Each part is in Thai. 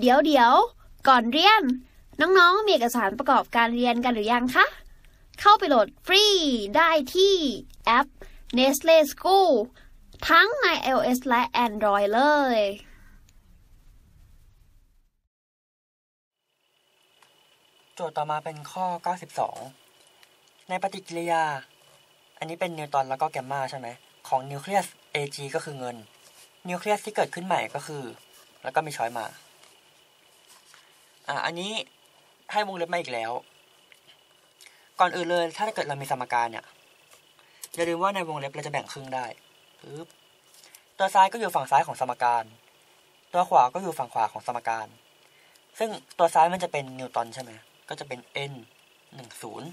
เดี๋ยวเดี๋ยวก่อนเรียน น้องๆ มีเอกสารประกอบการเรียนกันหรือยังคะ เข้าไปโหลดฟรีได้ที่แอป Nestle School ทั้งใน iOS และ Android เลย โจทย์ต่อมาเป็นข้อ 92 ในปฏิกิริยา อันนี้เป็นนิวตอนแล้วก็แกมมาใช่ไหม ของนิวเคลียส Ag ก็คือเงิน นิวเคลียสที่เกิดขึ้นใหม่ก็คือ แล้วก็มีช้อยมา อ่าอันนี้ให้วงเล็บมาอีกแล้ว ก่อนอื่นเลยถ้าเกิดเรามีสมการเนี่ยอย่าลืมว่าในวงเล็บเราจะแบ่งครึ่งได้ปึ๊บตัวซ้ายก็อยู่ฝั่งซ้ายของสมการ ตัวขวาก็อยู่ฝั่งขวาของสมการ ซึ่งตัวซ้ายมันจะเป็นนิวตันใช่ไหมก็จะเป็น n หนึ่งศูนย์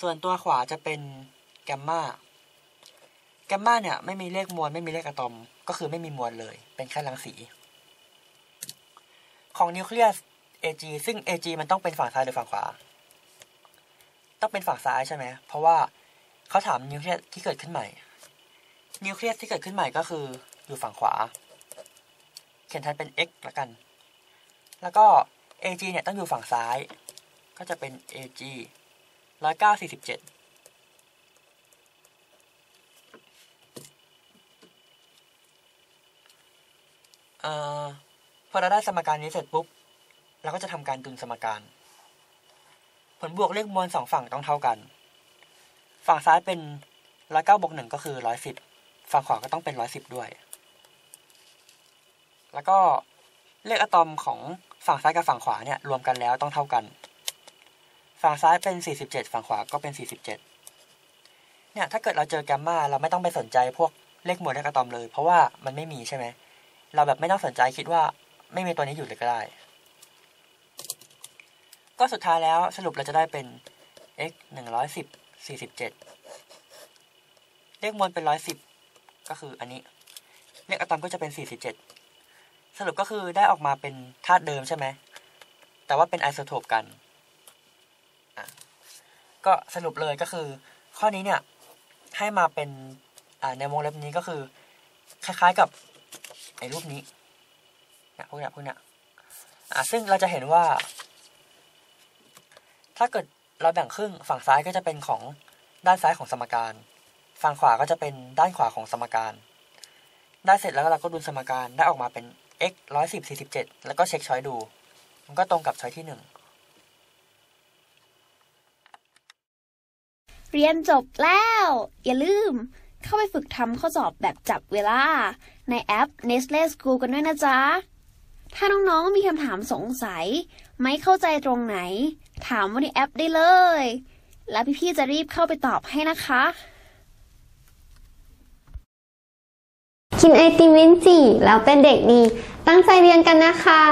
ส่วนตัวขวาจะเป็นแกมมาแกมมาเนี่ยไม่มีเลขมวลไม่มีเลขอะตอม ก็คือไม่มีมวลเลย เป็นแค่รังสี ของนิวเคลียส Ag ซึ่ง Ag มันต้องเป็นฝั่งซ้ายหรือฝั่งขวา ต้องเป็นฝั่งซ้ายใช่ไหม เพราะว่าเขาถามนิวเคลียสที่เกิดขึ้นใหม่ นิวเคลียสที่เกิดขึ้นใหม่ก็คืออยู่ฝั่งขวา เขียนแทนเป็น x ละกัน แล้วก็ AG เนี่ยต้องอยู่ฝั่งซ้าย ก็จะเป็น AG ร้อยเก้าสี่สิบเจ็ดเอ่อ พอเราได้สมการนี้เสร็จปุ๊บเราก็จะทำการดุลสมการ ผลบวกเลขมวลสองฝั่งต้องเท่ากัน ฝั่งซ้ายเป็นร้อยเก้าบวกหนึ่งก็คือร้อยสิบฝั่งขวาก็ต้องเป็นร้อยสิบด้วย แล้วก็เลขอะตอมของฝั่งซ้ายกับฝั่งขวาเนี่ยรวมกันแล้วต้องเท่ากัน ฝั่งซ้ายเป็น 47 ฝั่งขวาก็เป็น 47 เนี่ยถ้าเกิดเราเจอแกมมาเราไม่ต้องไปสนใจพวกเลขหมวดเลขอะตอมเลย เพราะว่ามันไม่มีใช่ไหม เราแบบไม่ต้องสนใจคิดว่า ไม่มีตัวนี้อยู่เลยก็ได้ ก็สุดท้ายแล้วสรุปเราจะได้เป็น x 110 47 เลขมวลเป็น 110 ก็คืออันนี้ เลขอะตอมก็จะเป็น 47 สรุปก็คือได้ออกมาเป็นธาตุเดิมใช่ไหม แต่ว่าเป็นไอโซโทปกันก็สรุปเลยก็คือ ข้อนี้เนี่ย ให้มาเป็นในวงเล็บนี้ก็คือ คล้ายๆกับไอ้รูปนี้ นี่ยพวกเนี้ยพวกเนี้ยอะซึ่งเราจะเห็นว่า ถ้าเกิดเราแบ่งครึ่งฝั่งซ้ายก็จะเป็นของด้านซ้ายของสมการ ฝั่งขวาก็จะเป็นด้านขวาของสมการ ได้เสร็จแล้วเราก็ดูสมการได้ออกมาเป็น x ร้อยสิบสี่สิบเจ็ดแล้วก็เช็คช้อยดู มันก็ตรงกับช้อยที่หนึ่งเรียนจบแล้ว อย่าลืม เข้าไปฝึกทำข้อสอบแบบจับเวลา ในแอป Nestle School กันด้วยนะจ๊ะ ถ้าน้องๆมีคำถามสงสัย ไม่เข้าใจตรงไหน ถามว่าในแอปได้เลย แล้วพี่ๆจะรีบเข้าไปตอบให้นะคะ กินไอติมวินจีแล้วเป็นเด็กดี ตั้งใจเรียนกันนะคะ